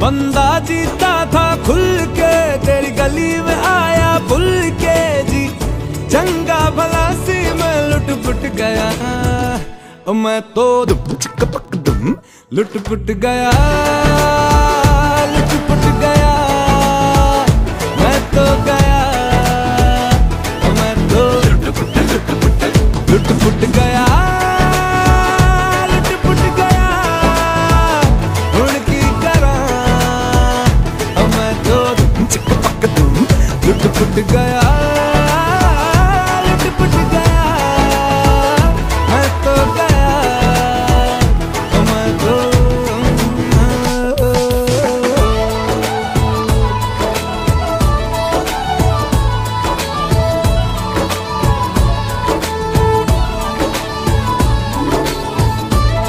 बंदा जीता था खुल के, तेरी गली में आया भूल के जी। चंगा भला सी मैं लुट पुट गया मैं तो लुट पुट गया। फुट गया